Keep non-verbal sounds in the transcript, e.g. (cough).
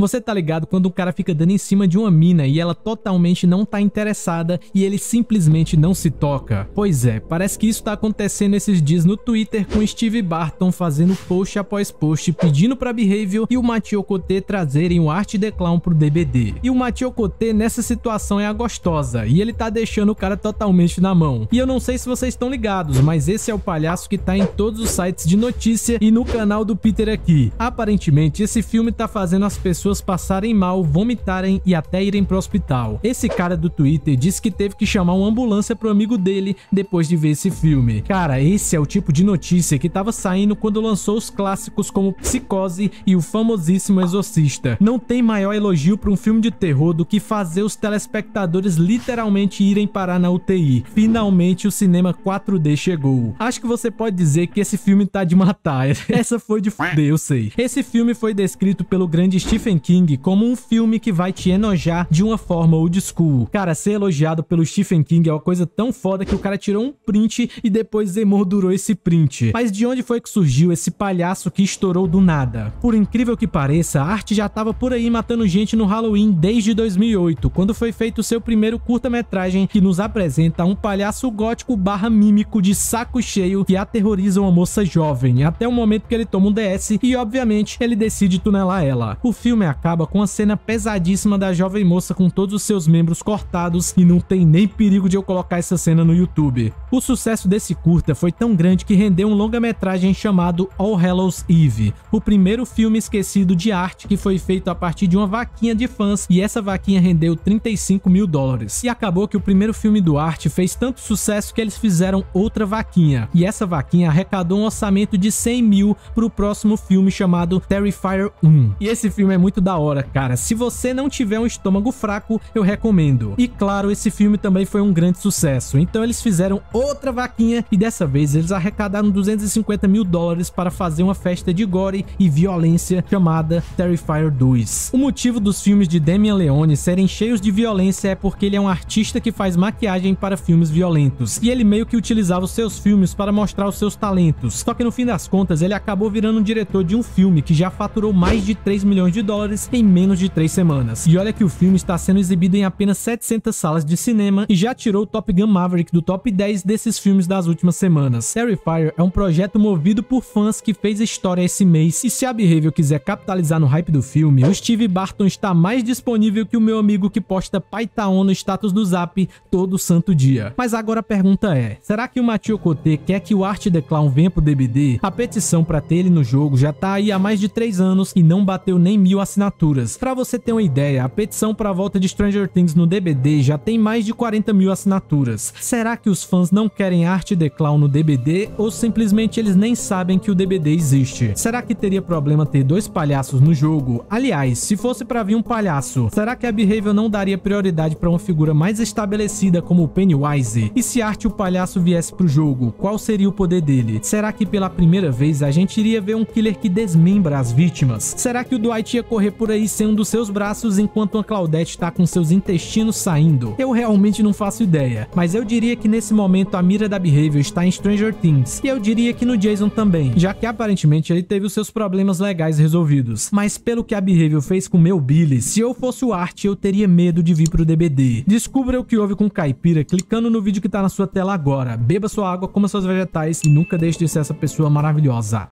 Você tá ligado quando um cara fica dando em cima de uma mina e ela totalmente não tá interessada e ele simplesmente não se toca? Pois é, parece que isso tá acontecendo esses dias no Twitter com Steve Barton fazendo post após post pedindo pra Behavior e o Mathieu Coté trazerem o Art The Clown pro DBD. E o Mathieu Coté nessa situação é a gostosa e ele tá deixando o cara totalmente na mão. E eu não sei se vocês estão ligados, mas esse é o palhaço que tá em todos os sites de notícia e no canal do Peter aqui. Aparentemente, esse filme tá fazendo as pessoas passarem mal, vomitarem e até irem pro hospital. Esse cara do Twitter disse que teve que chamar uma ambulância pro amigo dele depois de ver esse filme. Cara, esse é o tipo de notícia que tava saindo quando lançou os clássicos como Psicose e o famosíssimo Exorcista. Não tem maior elogio para um filme de terror do que fazer os telespectadores literalmente irem parar na UTI. Finalmente o cinema 4D chegou. Acho que você pode dizer que esse filme tá de matar. (laughs) Essa foi de fuder, eu sei. Esse filme foi descrito pelo grande Stephen King como um filme que vai te enojar de uma forma old school. Cara, ser elogiado pelo Stephen King é uma coisa tão foda que o cara tirou um print e depois emoldurou esse print. Mas de onde foi que surgiu esse palhaço que estourou do nada? Por incrível que pareça, a arte já tava por aí matando gente no Halloween desde 2008, quando foi feito seu primeiro curta-metragem que nos apresenta um palhaço gótico barra mímico de saco cheio que aterroriza uma moça jovem, até o momento que ele toma um DS e, obviamente, ele decide tunelar ela. O filme acaba com a cena pesadíssima da jovem moça com todos os seus membros cortados e não tem nem perigo de eu colocar essa cena no YouTube. O sucesso desse curta foi tão grande que rendeu um longa-metragem chamado All Hallows Eve, o primeiro filme esquecido de arte que foi feito a partir de uma vaquinha de fãs e essa vaquinha rendeu 35 mil dólares. E acabou que o primeiro filme do Arte fez tanto sucesso que eles fizeram outra vaquinha, e essa vaquinha arrecadou um orçamento de 100 mil para o próximo filme chamado Terrifier 1. E esse filme é muito da hora, cara. Se você não tiver um estômago fraco, eu recomendo. E claro, esse filme também foi um grande sucesso, então eles fizeram outra vaquinha e dessa vez eles arrecadaram 250 mil dólares para fazer uma festa de gore e violência chamada Terrifier 2. O motivo dos filmes de Damian Leone serem cheios de violência é porque ele é um artista que faz maquiagem para filmes violentos, e ele meio que utilizava os seus filmes para mostrar os seus talentos. Só que no fim das contas, ele acabou virando um diretor de um filme que já faturou mais de 3 milhões de dólares em menos de 3 semanas. E olha que o filme está sendo exibido em apenas 700 salas de cinema e já tirou o Top Gun Maverick do top 10 desses filmes das últimas semanas. Terrifier é um projeto movido por fãs que fez história esse mês, e se a Behavior quiser capitalizar no hype do filme, o Steve Barton está mais disponível que o meu amigo que posta Paitaon no status do Zap todo santo dia. Mas agora a pergunta é, será que o Mathieu Coté quer que o Art The Clown venha pro DBD? A petição para ter ele no jogo já tá aí há mais de 3 anos e não bateu nem mil assinaturas. Para você ter uma ideia, a petição para a volta de Stranger Things no DBD já tem mais de 40 mil assinaturas. Será que os fãs não querem Art The Clown no DBD ou simplesmente eles nem sabem que o DBD existe? Será que teria problema ter dois palhaços no jogo? Aliás, se fosse para vir um palhaço, será que a Behavior não daria prioridade para uma figura mais estabelecida como o Pennywise? E se Art o palhaço viesse pro jogo, qual seria o poder dele? Será que pela primeira vez a gente iria ver um killer que desmembra as vítimas? Será que o Dwight ia correr por aí sem um dos seus braços enquanto a Claudette tá com seus intestinos saindo? Eu realmente não faço ideia, mas eu diria que nesse momento a mira da Behavior está em Stranger Things, e eu diria que no Jason também, já que aparentemente ele teve os seus problemas legais resolvidos. Mas pelo que a Behavior fez com meu Billy, se eu fosse o Art eu teria medo de vir pro DBD. Descubra o que houve com Caipira clicando no vídeo que tá na sua tela agora. Beba sua água, coma seus vegetais e nunca deixe de ser essa pessoa maravilhosa.